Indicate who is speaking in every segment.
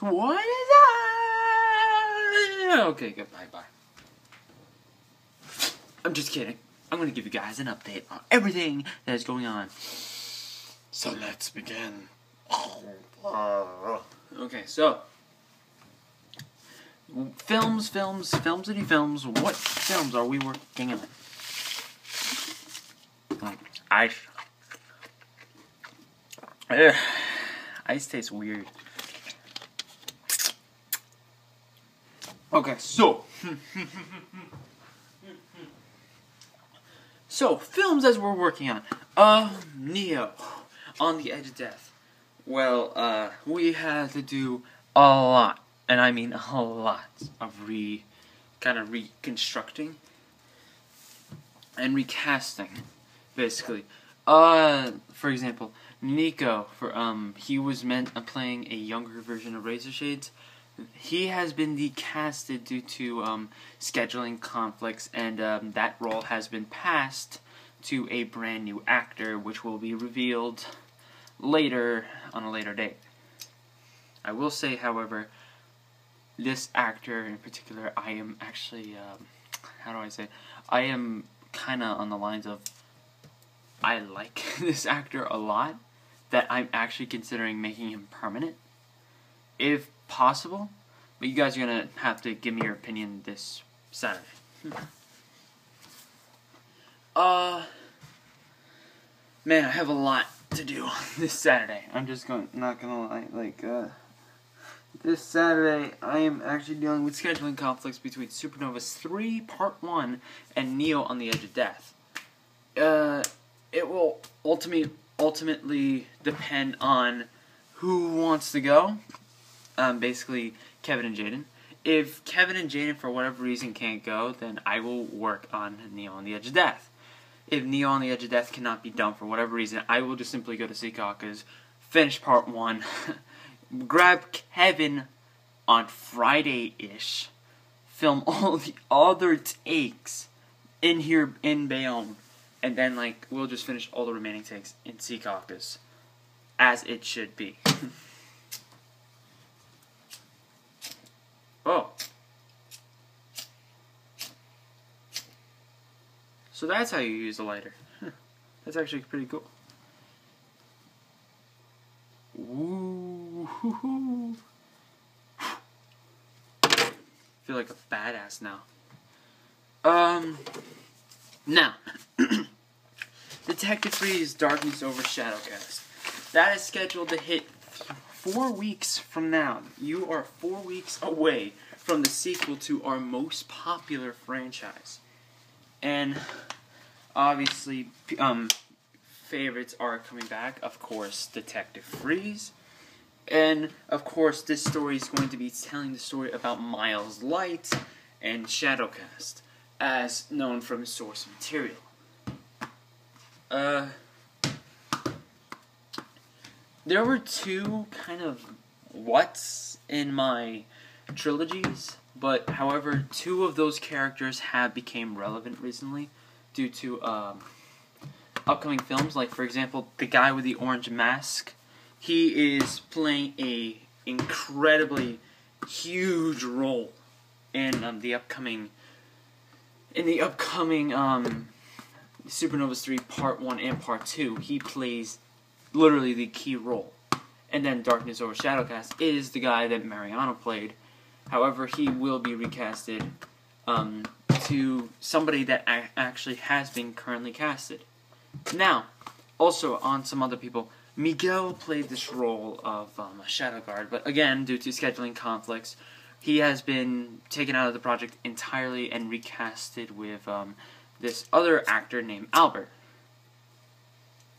Speaker 1: What is that? Okay, goodbye, bye. I'm just kidding. I'm gonna give you guys an update on everything that is going on.
Speaker 2: So let's begin.
Speaker 1: Okay, so films, films, films, city films. What films are we working on? Ice. Ugh. Ice tastes weird. Okay, so. so, films as we're working on. Uh, Neo, On the Edge of Death. Well, uh, we had to do a lot, and I mean a lot, of re. kind of reconstructing and recasting, basically. Uh, for example, Nico, for um, he was meant uh, playing a younger version of Razor Shades. He has been decasted due to um, scheduling conflicts, and um, that role has been passed to a brand new actor, which will be revealed later on a later date. I will say, however, this actor in particular, I am actually, um, how do I say, I am kind of on the lines of, I like this actor a lot, that I'm actually considering making him permanent, if possible. But you guys are gonna have to give me your opinion this Saturday. uh, man, I have a lot to do on this Saturday. I'm just going, not gonna lie, like, uh, this Saturday I am actually dealing with scheduling conflicts between Supernovas 3 Part 1 and Neo on the Edge of Death. Uh, it will ultimately ultimately depend on who wants to go. Um, basically, Kevin and Jaden. If Kevin and Jaden, for whatever reason, can't go, then I will work on Neo on the Edge of Death. If Neo on the Edge of Death cannot be done for whatever reason, I will just simply go to Secaucus, finish part one, grab Kevin on Friday ish, film all the other takes in here in Bayonne, and then like we'll just finish all the remaining takes in Secaucus, as it should be. oh. So that's how you use a lighter. That's actually pretty cool. Ooh. Feel like a badass now. Um. Now, Detective Freeze Darkness Over Shadowcast. That is scheduled to hit four weeks from now. You are four weeks away from the sequel to our most popular franchise. And obviously, um, favorites are coming back. Of course, Detective Freeze. And of course, this story is going to be telling the story about Miles Light and Shadowcast, as known from source material. Uh, there were two kind of what's in my trilogies, but however, two of those characters have became relevant recently due to um, upcoming films. Like for example, the guy with the orange mask, he is playing a incredibly huge role in um, the upcoming in the upcoming um, Supernovas 3 Part 1 and Part 2. He plays literally the key role. And then Darkness Over Shadowcast is the guy that Mariano played. However, he will be recasted um, to somebody that actually has been currently casted. Now, also on some other people, Miguel played this role of um, a Shadow Guard, but again, due to scheduling conflicts, he has been taken out of the project entirely and recasted with um, this other actor named Albert,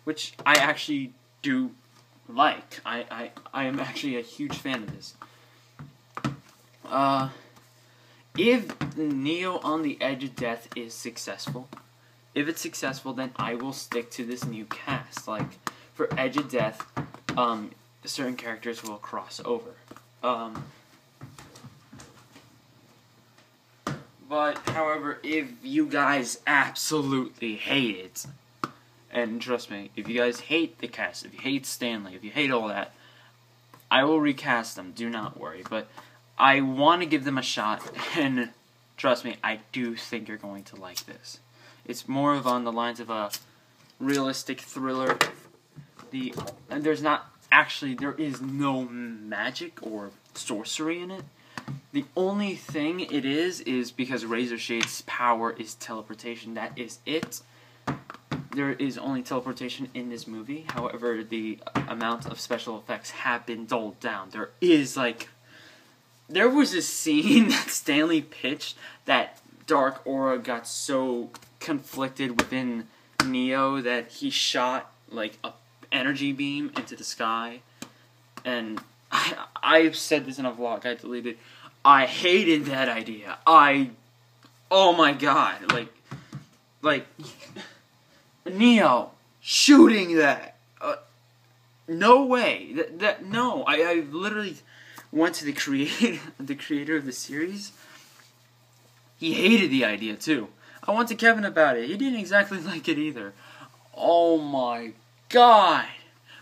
Speaker 1: which I actually do like. I, I, I am actually a huge fan of this. Uh, if Neo on the Edge of Death is successful, if it's successful, then I will stick to this new cast. Like, for Edge of Death, um, certain characters will cross over. Um, but, however, if you guys absolutely hate it, and trust me, if you guys hate the cast, if you hate Stanley, if you hate all that, I will recast them. Do not worry. But I want to give them a shot, and trust me, I do think you're going to like this. It's more of on the lines of a realistic thriller. The and there's not actually there is no magic or sorcery in it. The only thing it is is because Razor Shade's power is teleportation. That is it. There is only teleportation in this movie. However, the amount of special effects have been doled down. There is like there was a scene that Stanley pitched that Dark Aura got so conflicted within Neo that he shot like a energy beam into the sky, and I I've said this in a vlog I deleted. I hated that idea. I oh my god, like like Neo shooting that. Uh, no way. That, that no. I, I literally went to the creator the creator of the series. He hated the idea too. I went to Kevin about it. He didn't exactly like it either. Oh my god.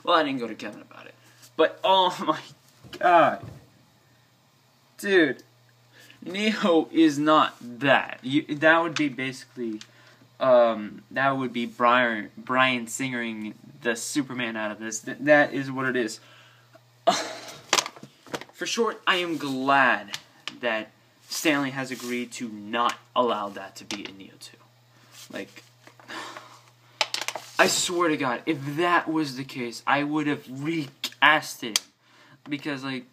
Speaker 1: Well, I didn't go to Kevin about it. But oh my god. Dude, Neo is not that. You, that would be basically um, that would be Bryan Bryan Singering the Superman out of this. Th- that is what it is. For short, I am glad that Stanley has agreed to not allow that to be in Neo 2. Like, I swear to God, if that was the case, I would have recast it. Because, like,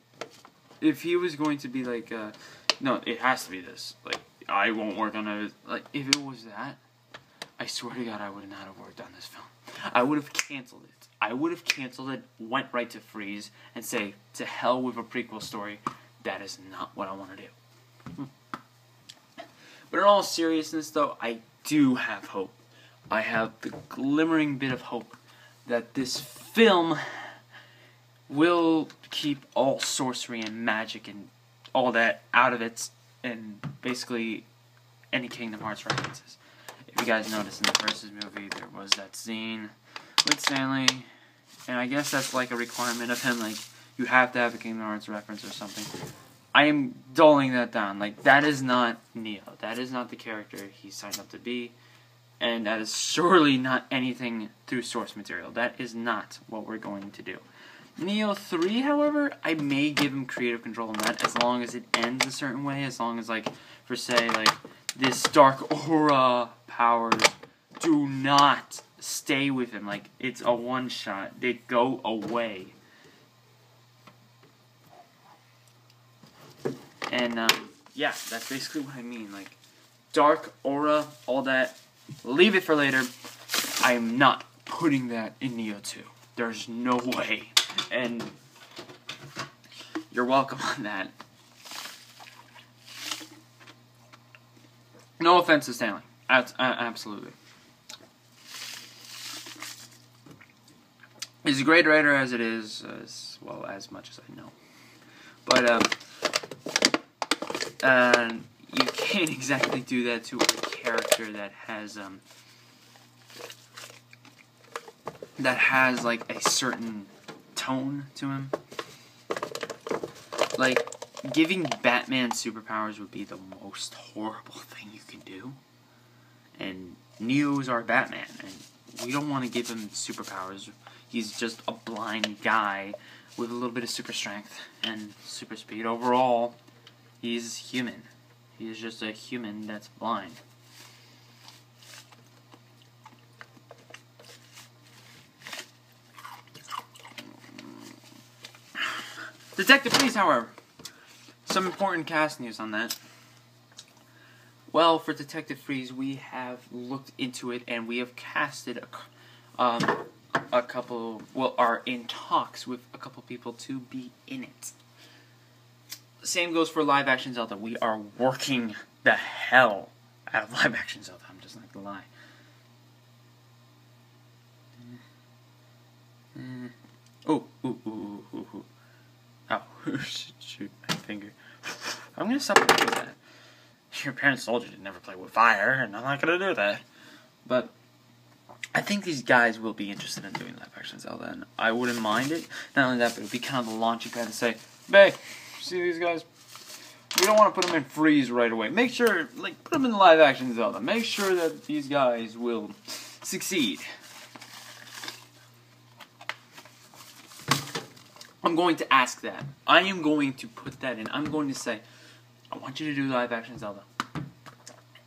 Speaker 1: if he was going to be like, uh, no, it has to be this. Like, I won't work on it. Like, if it was that, I swear to God, I would not have worked on this film. I would have canceled it. I would have canceled it, went right to freeze, and say, to hell with a prequel story. That is not what I want to do. Hmm. But in all seriousness, though, I do have hope. I have the glimmering bit of hope that this film will keep all sorcery and magic and all that out of it, and basically any Kingdom Hearts references. You guys noticed in the first movie, there was that scene with Stanley, and I guess that's like a requirement of him, like, you have to have a Kingdom Hearts reference or something. I am dulling that down. Like, that is not Neo. That is not the character he signed up to be. And that is surely not anything through source material. That is not what we're going to do. Neo 3, however, I may give him creative control on that as long as it ends a certain way. As long as, like, for say, like, this dark aura powers do not stay with him. Like, it's a one shot, they go away. And, um, yeah, that's basically what I mean. Like, dark aura, all that, leave it for later. I am not putting that in Neo 2. There's no way. And you're welcome on that. No offense to Stanley. Abs- uh, absolutely. He's a great writer as it is, as well as much as I know. But um, uh, you can't exactly do that to a character that has um, that has like a certain tone to him. Like giving Batman superpowers would be the most horrible thing you can do. And Neo's our Batman, and we don't want to give him superpowers. He's just a blind guy with a little bit of super strength and super speed. Overall, he's human. He's just a human that's blind. Detective Freeze, however. Some important cast news on that. Well, for Detective Freeze, we have looked into it and we have casted a, um, a couple, well, are in talks with a couple people to be in it. Same goes for live action Zelda. We are working the hell out of live action Zelda. I'm just not gonna lie. Mm. Oh, ooh, ooh, ooh, ooh, ooh. Oh, shoot, my finger. I'm gonna stop doing that. Your parents told you to never play with fire, and I'm not gonna do that. But I think these guys will be interested in doing live action Zelda, and I wouldn't mind it. Not only that, but it would be kind of the launching pad to say, "Bae, see these guys? We don't want to put them in freeze right away. Make sure, like, put them in live action Zelda. Make sure that these guys will succeed." I'm going to ask that. I am going to put that in. I'm going to say, I want you to do live action Zelda.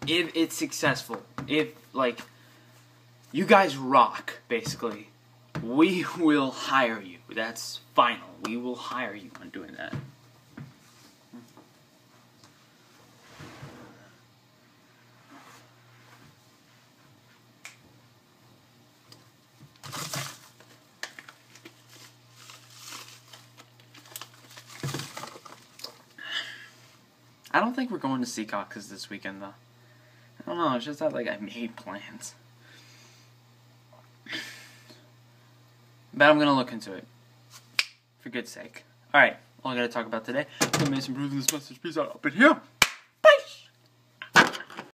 Speaker 1: If it's successful, if like you guys rock, basically, we will hire you. That's final. We will hire you on doing that. I don't think we're going to Secaucus this weekend, though. Don't know. It's just that like I made plans. But I'm gonna look into it. For good sake. Alright, all I gotta talk about today. I'm Mason Bruce this message. Peace out. Up in here.